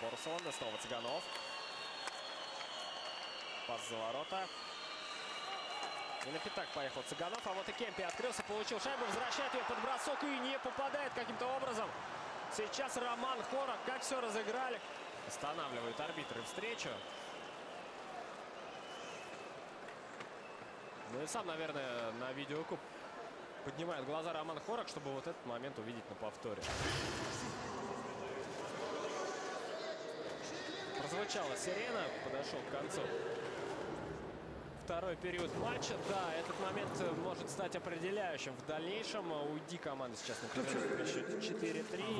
Порсон. И снова Цыганов. Пас за ворота. И на пятак поехал Цыганов. А вот и Кемпи открылся, получил шайбу, возвращает ее под бросок и не попадает каким-то образом. Сейчас Роман Хорок. Как все разыграли. Останавливают арбитры встречу. Ну и сам, наверное, на видеокуб поднимает глаза Роман Хорок, чтобы вот этот момент увидеть на повторе. Прозвучала сирена, подошел к концу второй период матча. Да, этот момент может стать определяющим в дальнейшем. Уйди команда сейчас на перерыв при счете 4-3.